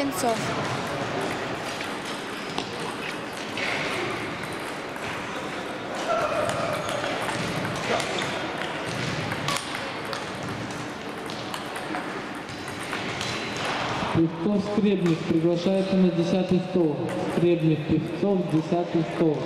Венцов. Певцов Скребник приглашается на десятый стол. Скребник Певцов, десятый стол.